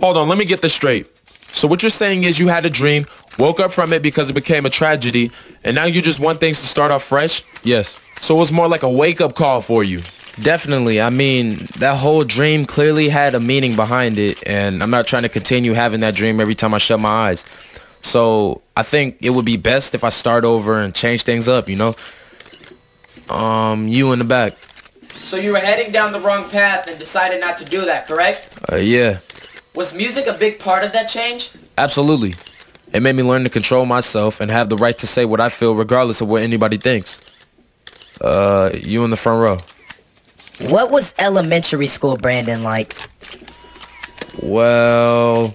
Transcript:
Hold on, let me get this straight. So what you're saying is you had a dream, woke up from it because it became a tragedy, and now you just want things to start off fresh? Yes. So it was more like a wake-up call for you. Definitely. I mean, that whole dream clearly had a meaning behind it, and I'm not trying to continue having that dream every time I shut my eyes. So I think it would be best if I start over and change things up, you know? Um, you in the back. So you were heading down the wrong path and decided not to do that, correct? Uh, yeah, Was music a big part of that change? absolutely. It made me learn to control myself and have the right to say what I feel regardless of what anybody thinks. Uh, you in the front row. What was elementary school Brandon like? Well,